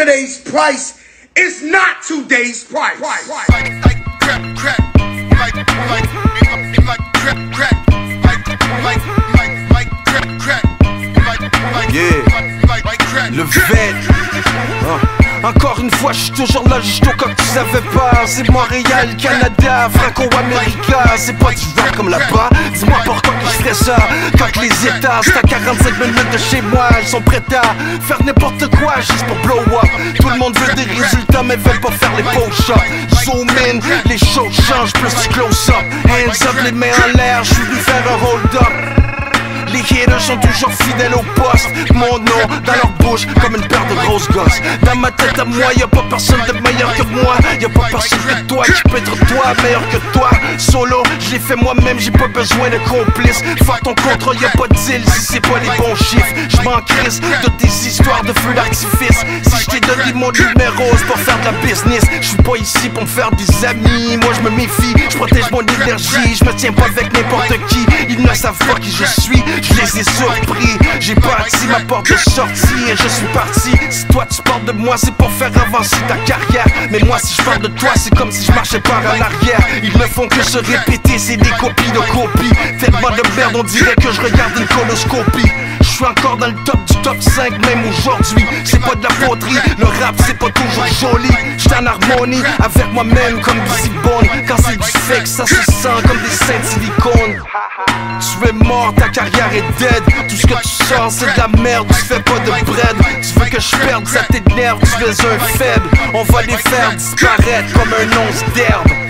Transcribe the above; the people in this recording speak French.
Yesterday's price is not today's price. like, like crack, crack, like, like, like, like crack, crack, like, like, like, like crack, crack, like, like, Yeah. like, like, like crack. Le vet Hein. Encore une fois, je suis toujours là, juste au que tu savais pas. C'est Montréal, Canada, Franco-América. C'est pas du rap comme là-bas. Dis-moi pourquoi que je ferais ça. Quand les États, c'est à 45 minutes de chez moi, ils sont prêts à faire n'importe quoi juste pour blow up. Tout le monde veut des résultats, mais veulent pas faire les post-shots. Zoom in, les choses changent, plus du close-up. Hands up, les mains en l'air, je suis faire un hold-up. Les haters sont toujours fidèles au poste. Mon nom dans leur bouche comme une paire de grosses gosses. Dans ma tête à moi y'a pas personne de meilleur que moi. Y'a pas personne que toi qui peut être toi meilleur que toi. Solo, je l'ai fait moi-même, j'ai pas besoin de complices. Faire ton contrat, y'a pas de deal si c'est pas les bons chiffres. Je m'en crisse de tes histoires de feu d'artifice. Si je t'ai donné mon numéro, c'est pour faire de la business. Je suis pas ici pour me faire des amis. Moi je me méfie, je protège mon énergie Je me tiens pas avec n'importe qui Ils ne savent pas qui je suis je les ai surpris, j'ai parti ma porte de sortie et je suis parti. Si toi tu parles de moi, c'est pour faire avancer ta carrière. Mais moi, si je parle de toi, c'est comme si je marchais par en arrière. Ils ne font que se répéter, c'est des copies de copies. Tellement de merde, on dirait que je regarde une coloscopie. Je suis encore dans le top top 5, même aujourd'hui. C'est pas de la poterie, le rap c'est pas toujours joli. J'suis en harmonie avec moi-même comme du Bone. Quand c'est du fake, ça se sent comme des de silicone. Tu es mort, ta carrière est dead. Tout ce que tu sors, c'est de la merde. Tu fais pas de bread. Tu veux que je perde, ça t'énerve. Tu es un faible. On va les faire disparaître comme un once d'herbe.